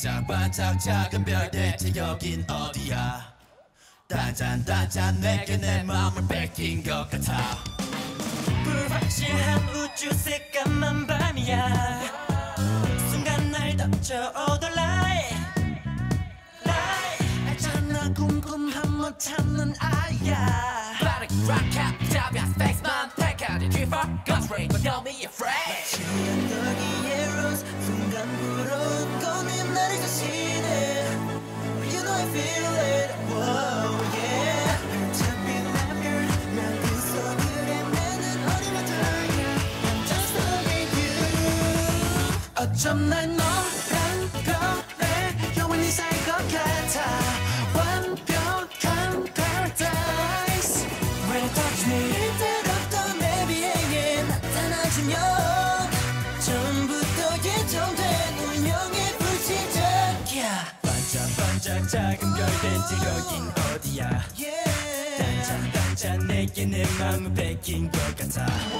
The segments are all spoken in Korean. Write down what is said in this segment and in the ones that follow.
반짝반짝 작은 별 대체 여긴 어디야? 단짠단짠 내게 내 마음을 뺏긴 것 같아. 불확실한 우주 새까만 밤이야. 순간 날 덮쳐 오던 light light 알잖아 궁금한 못 참는 아이야. 빠르게 out you 어쩜 날 너란 별에 영원히 살 것 같아. 완벽한 paradise. When you 내 비행에 나타나주면 처음부터 예정된 운명의 불시작이야 반짝반짝 작은 별대체 여긴 어디야? Yeah. 단짠단짠 내게 내 마음을 뺏긴 것 같아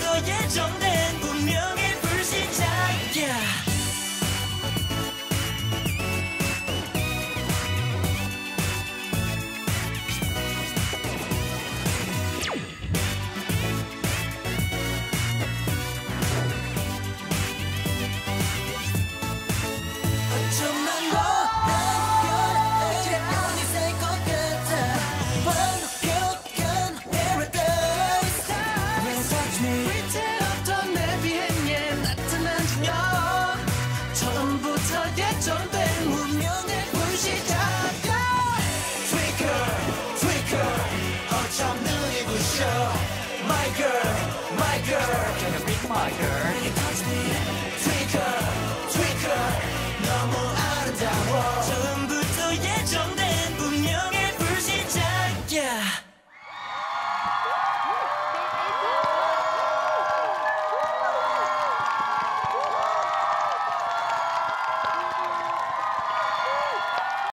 这夜中。